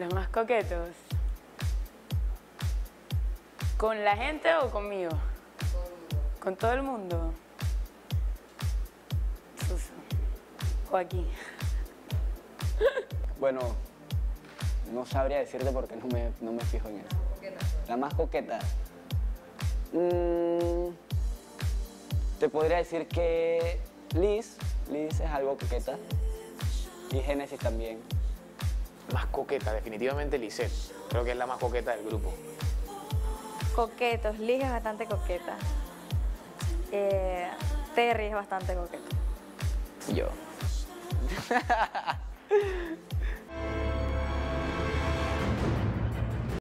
Los más coquetos. ¿Con la gente o conmigo? Con todo el mundo. Suso. Joaquín. Bueno, no sabría decirte porque no me, no me fijo en eso. La más coqueta. Mm, te podría decir que Liz, Liz es algo coqueta. Y Génesis también. Más coqueta, definitivamente Lisette. Creo que es la más coqueta del grupo. Coquetos, Liz es bastante coqueta. Eh, Terry es bastante coqueto. Yo.